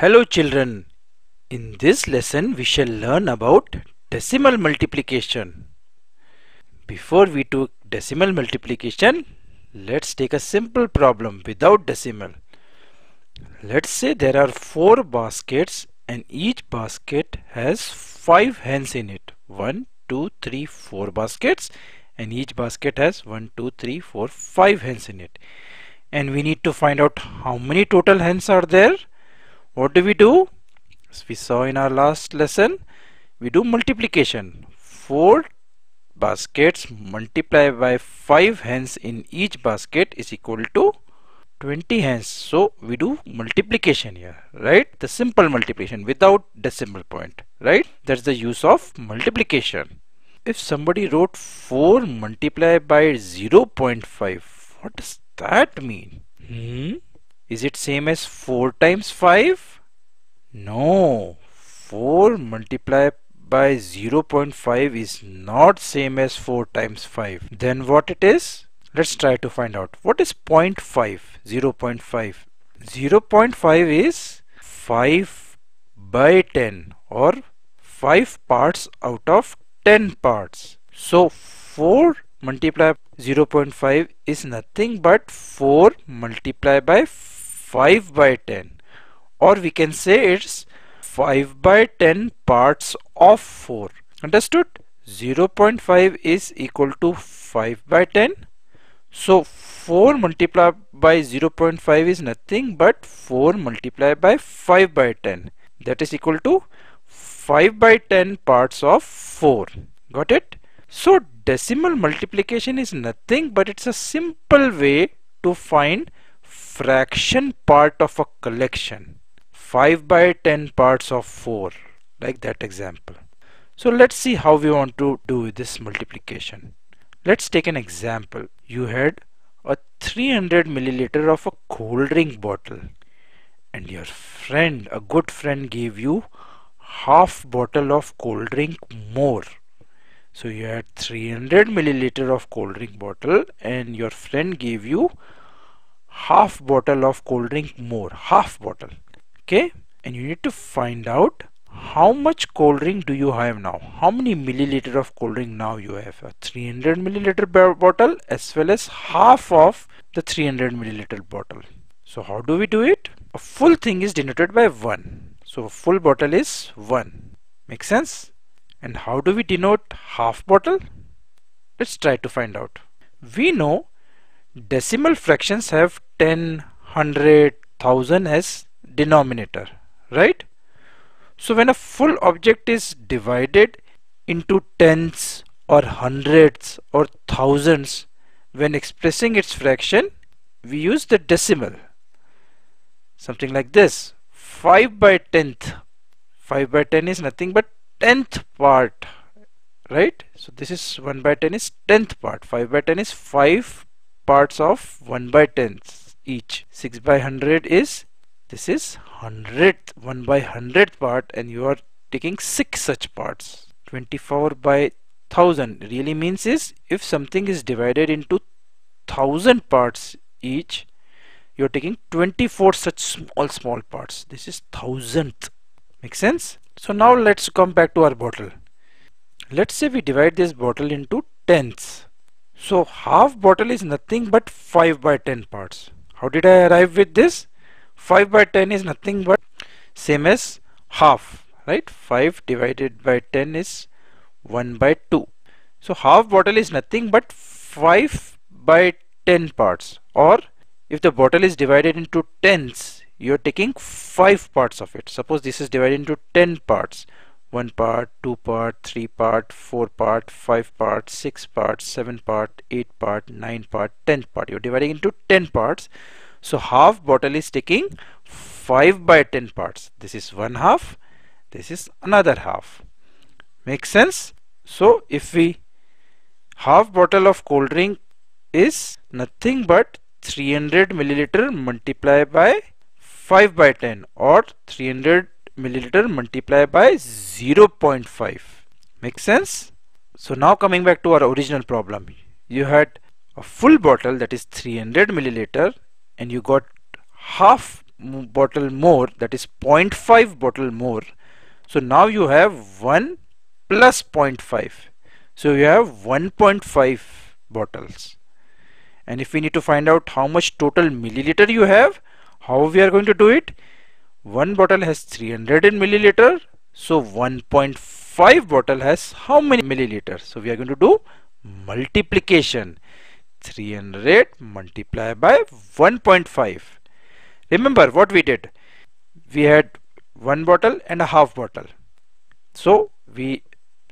Hello children, in this lesson we shall learn about decimal multiplication. Before we do decimal multiplication, let's take a simple problem without decimal. Let's say there are four baskets and each basket has five hens in it. One, two, three, four baskets and each basket has one, two, three, four, five hens in it. And we need to find out how many total hens are there. What do we do? As we saw in our last lesson, we do multiplication. Four baskets multiplied by five hens in each basket is equal to 20 hens so we do multiplication here right? The simple multiplication without decimal point right? That's the use of multiplication. If somebody wrote 4 multiplied by 0.5 what does that mean? Hmm is it same as 4 times 5 no 4 multiplied by 0.5 is not same as 4 times 5 then what it is Let's try to find out. What is 0.5? 0.5. 0.5 is 5 by 10 or 5 parts out of 10 parts. So 4 multiplied 0.5 is nothing but 4 multiplied by 5 by 10 or we can say it's 5 by 10 parts of 4. Understood? 0.5 is equal to 5 by 10 so 4 multiplied by 0.5 is nothing but 4 multiplied by 5 by 10 that is equal to 5 by 10 parts of 4 got it? So decimal multiplication is nothing but it's a simple way to find fraction part of a collection. 5 by 10 parts of 4 like that example. So let's see how we want to do this multiplication. Let's take an example. You had a 300 milliliter of a cold drink bottle. And your friend, a good friend gave you half bottle of cold drink more. So you had 300 milliliter of cold drink bottle and your friend gave you half bottle of cold drink more, half bottle. Okay. And you need to find out how much cold drink do you have now? How many milliliter of cold drink now you have? A 300 milliliter bottle as well as half of the 300 milliliter bottle. So how do we do it? A full thing is denoted by 1 so a full bottle is 1 make sense? And how do we denote half bottle? Let's try to find out. We know decimal fractions have 10 100 1000 as denominator right? So when a full object is divided into tens or hundreds or thousands when expressing its fraction we use the decimal. Something like this 5 by 10th 5 by 10 is nothing but 10th part right? So this is 1 by 10 is 10th part. 5 by 10 is 5 parts of 1 by 10th each 6 by 100 is this is hundredth. One by hundredth part and you are taking six such parts. 24 by thousand really means is if something is divided into thousand parts each you're taking 24 such small small parts. This is thousandth. Make sense? So now let's come back to our bottle. Let's say we divide this bottle into tenths so half bottle is nothing but 5 by 10 parts. How did I arrive with this? 5 by 10 is nothing but same as half right? 5 divided by 10 is 1 by 2 so half bottle is nothing but 5 by 10 parts. Or if the bottle is divided into tenths you're taking 5 parts of it. Suppose this is divided into 10 parts 1 part, 2 part, 3 part, 4 part, 5 part, 6 part, 7 part, 8 part, 9 part, 10 part. You're dividing into 10 parts. So half bottle is taking 5 by 10 parts. This is one half. This is another half. Makes sense? So if we half bottle of cold drink is nothing but 300 milliliter multiplied by 5 by 10 or 300 milliliter multiplied by 0.5 make sense? So now coming back to our original problem. You had a full bottle that is 300 milliliter and you got half bottle more that is 0.5 bottle more. So now you have 1 plus 0.5 so you have 1.5 bottles. And if we need to find out how much total milliliter you have how we are going to do it one bottle has 300 milliliter so 1.5 bottle has how many milliliters? So we are going to do multiplication. 300 multiplied by 1.5 remember what we did? We had one bottle and a half bottle. So we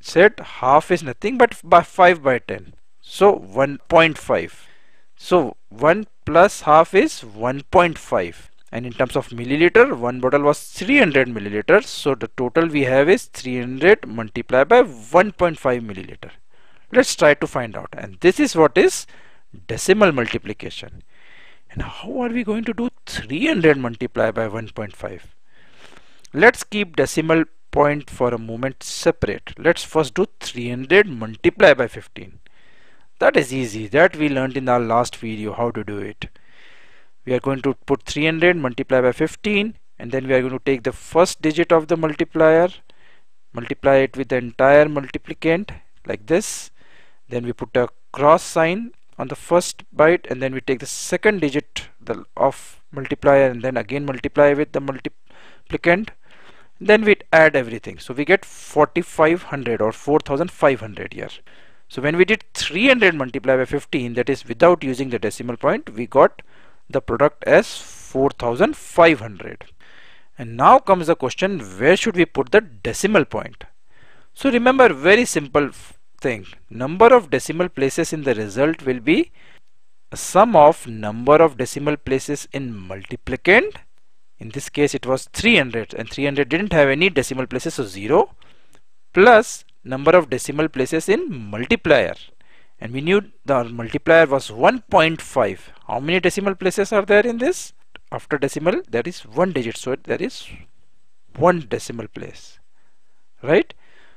said half is nothing but by 5 by 10 so 1.5 so 1 plus half is 1.5 and in terms of milliliter one bottle was 300 milliliters so the total we have is 300 multiplied by 1.5 milliliter. Let's try to find out. And this is what is decimal multiplication. And how are we going to do 300 multiplied by 1.5 let's keep decimal point for a moment separate. Let's first do 300 multiplied by 15 that is easy. That we learned in our last video how to do it we are going to put 300 multiply by 15 and then we are going to take the first digit of the multiplier multiply it with the entire multiplicand like this. Then we put a cross sign on the first byte and then we take the second digit of multiplier and then again multiply with the multiplicand. Then we add everything. So we get 4500 or 4500 here. So when we did 300 multiplied by 15 that is without using the decimal point we got the product as 4500 and now comes the question where should we put the decimal point? So remember very simple thing. Number of decimal places in the result will be sum of number of decimal places in multiplicand. In this case it was 300 and 300 didn't have any decimal places so 0 plus number of decimal places in multiplier and we knew the multiplier was 1.5 how many decimal places are there in this after decimal there is one digit so there is one decimal place right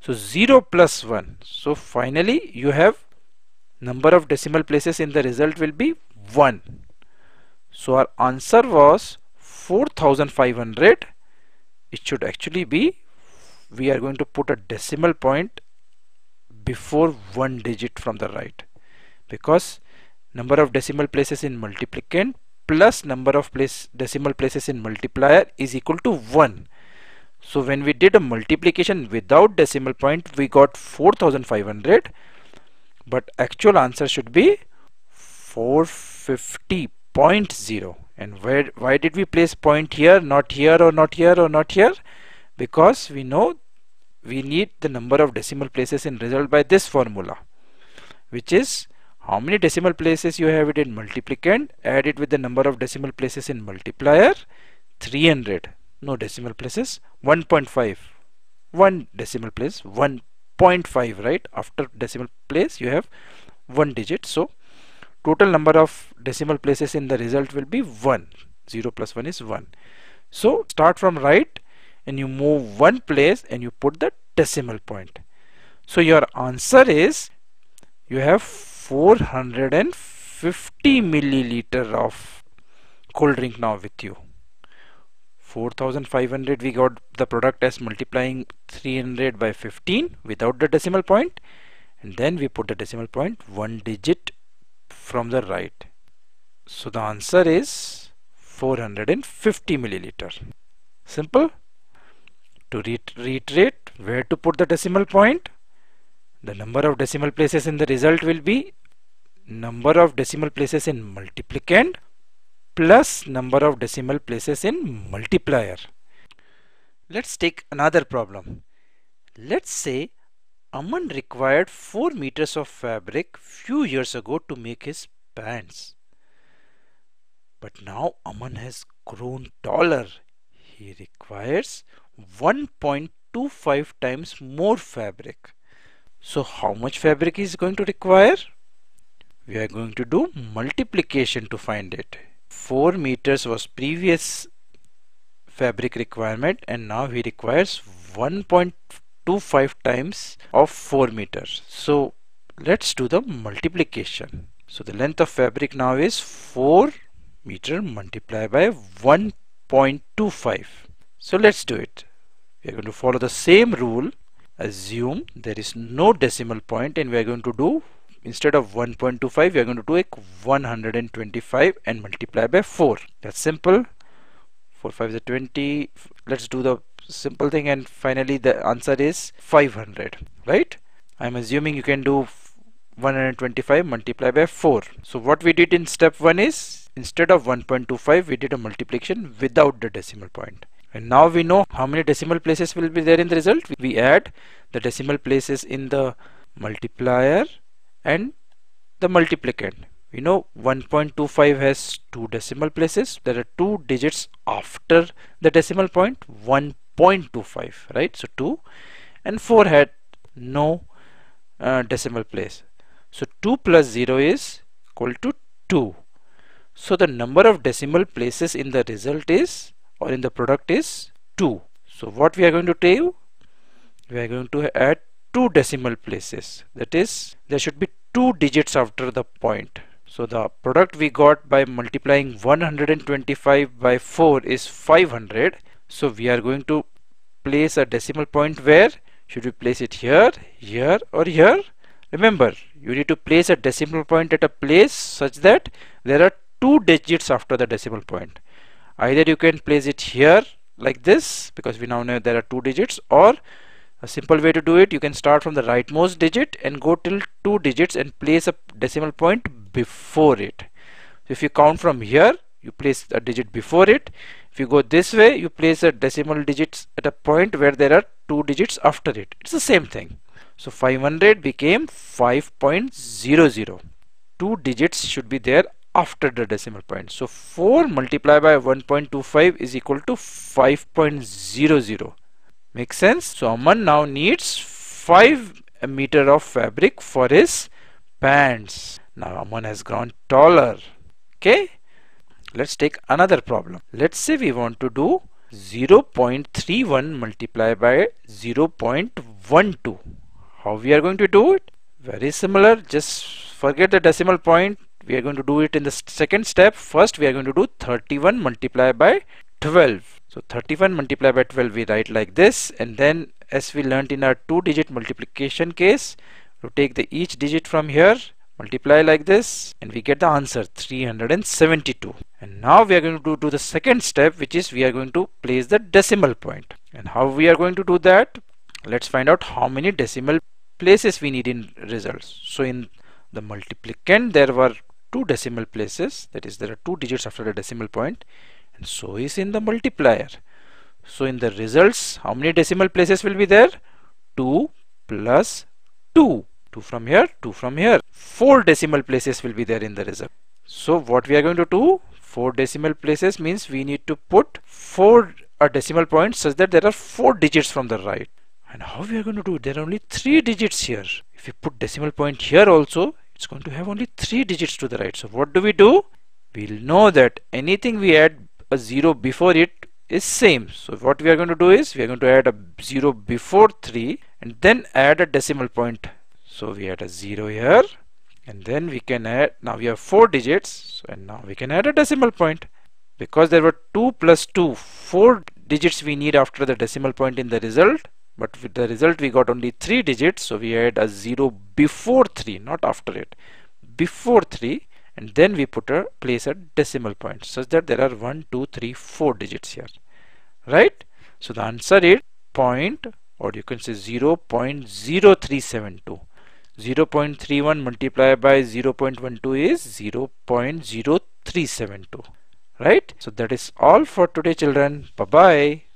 so 0 plus 1. So finally you have number of decimal places in the result will be 1. So our answer was 4500. It should actually be we are going to put a decimal point before one digit from the right. Because number of decimal places in multiplicand plus number of place decimal places in multiplier is equal to 1 so when we did a multiplication without decimal point we got 4500 but actual answer should be 450.0 and where why did we place point here not here or not here or not here? Because we know we need the number of decimal places in result by this formula which is how many decimal places you have it in multiplicand add it with the number of decimal places in multiplier 300 no decimal places 1.5 one decimal place 1.5 right? After decimal place you have one digit. So total number of decimal places in the result will be 1 0 plus 1 is 1 so start from right and you move one place and you put the decimal point. So your answer is you have 450 milliliter of cold drink now with you. 4500 we got the product as multiplying 300 by 15 without the decimal point and then we put the decimal point one digit from the right. So the answer is 450 milliliter. Simple to reiterate where to put the decimal point the number of decimal places in the result will be number of decimal places in multiplicand plus number of decimal places in multiplier. Let's take another problem. Let's say Aman required 4 meters of fabric few years ago to make his pants. But now Aman has grown taller. He requires 1.25 times more fabric. So how much fabric is going to require? We are going to do multiplication to find it. 4 meters was previous fabric requirement and now he requires 1.25 times of 4 meters so let's do the multiplication so the length of fabric now is 4 meter multiplied by 1.25. so let's do it we are going to follow the same rule. Assume there is no decimal point and we are going to do instead of 1.25 we are going to do a 125 and multiply by 4 that's simple. 4 5 is 20 let's do the simple thing and finally the answer is 500 right? I'm assuming you can do 125 multiply by 4 so what we did in step 1 is instead of 1.25 we did a multiplication without the decimal point and now we know how many decimal places will be there in the result. We add the decimal places in the multiplier and the multiplicand. We know 1.25 has two decimal places. There are two digits after the decimal point 1.25 right? So 2 and 4 had no uh, decimal place. So 2 plus 0 is equal to 2 so the number of decimal places in the result is or in the product is 2 so what we are going to do we are going to add two decimal places. That is there should be two digits after the point. So the product we got by multiplying 125 by 4 is 500 so we are going to place a decimal point where? Should we place it here here or here? Remember you need to place a decimal point at a place such that there are two digits after the decimal point either you can place it here like this because we now know there are two digits or a simple way to do it you can start from the rightmost digit and go till two digits and place a decimal point before it. So if you count from here you place a digit before it. If you go this way you place a decimal digits at a point where there are two digits after it. It's the same thing. So 500 became 5.00 two digits should be there after the decimal point so 4 multiplied by 1.25 is equal to 5.00 Makes sense? So Aman now needs 5 meter of fabric for his pants. Now Aman has grown taller. Okay? Let's take another problem. Let's say we want to do 0.31 multiplied by 0.12. How we are going to do it? Very similar. Just forget the decimal point. We are going to do it in the second step. First we are going to do 31 multiplied by 12 so 31 multiplied by 12 we write like this and then as we learnt in our two digit multiplication case we take the each digit from here multiply like this and we get the answer 372 and now we are going to do the second step which is we are going to place the decimal point and how we are going to do that let's find out how many decimal places we need in results. So in the multiplicand there were two decimal places that is there are two digits after the decimal point and so is in the multiplier. So in the results how many decimal places will be there? 2 plus 2 2 from here 2 from here. 4 decimal places will be there in the result. So what we are going to do? 4 decimal places means we need to put 4 a decimal point such that there are 4 digits from the right and how we are going to do? There are only 3 digits here. If we put decimal point here also it's going to have only 3 digits to the right. So what do we do? We'll know that anything we add a 0 before it is same. So what we are going to do is we are going to add a 0 before 3 and then add a decimal point. So we add a 0 here and then we can add now we have 4 digits and now we can add a decimal point. Because there were 2 plus 2 4 digits we need after the decimal point in the result but with the result we got only 3 digits. So we add a 0 before 3 not after it. Before 3 and then we put a place a decimal point such that there are 1 2 3 4 digits here. Right? So the answer is point or you can say 0 0.0372 0.31 multiplied by 0.12 is 0.0372 right? So that is all for today children. Bye bye